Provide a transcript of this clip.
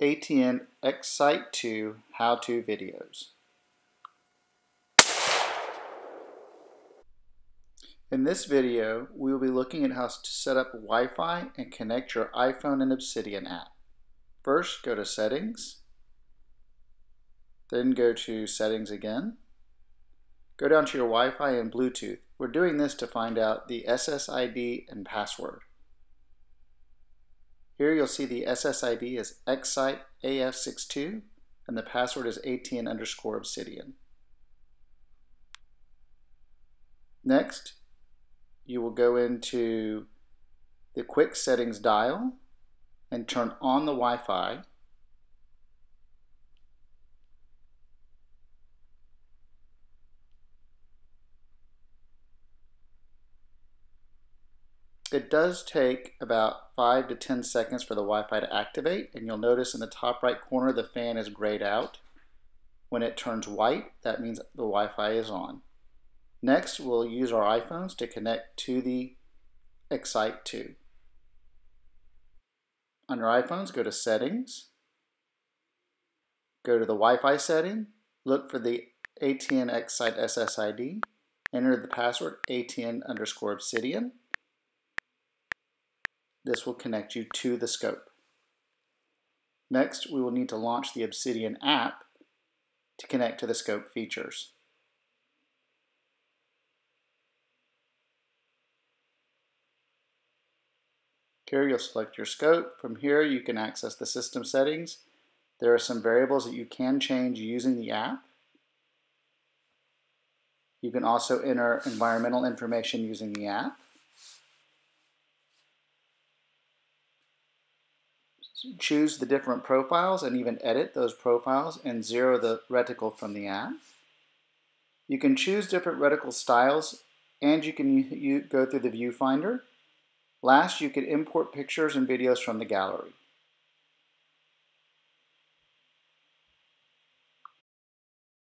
ATN X-Sight 2 how-to videos. In this video, we will be looking at how to set up Wi-Fi and connect your iPhone and Obsidian app. First, go to Settings, then go to Settings again. Go down to your Wi-Fi and Bluetooth. We're doing this to find out the SSID and password. Here you'll see the SSID is X-Sight AF62 and the password is ATN underscore Obsidian. Next, you will go into the quick settings dial and turn on the Wi-Fi It does take about 5 to 10 seconds for the Wi-Fi to activate, and you'll notice in the top right corner the fan is grayed out. When it turns white, that means the Wi-Fi is on. Next, we'll use our iPhones to connect to the X-Sight 2. On your iPhones, go to Settings, go to the Wi-Fi setting, look for the ATN X-Sight SSID, enter the password ATN underscore Obsidian, this will connect you to the scope. Next, we will need to launch the Obsidian app to connect to the scope features. Here you'll select your scope. From here you can access the system settings. There are some variables that you can change using the app. You can also enter environmental information using the app. Choose the different profiles and even edit those profiles and zero the reticle from the app. You can choose different reticle styles and you can go through the viewfinder. Last, you can import pictures and videos from the gallery.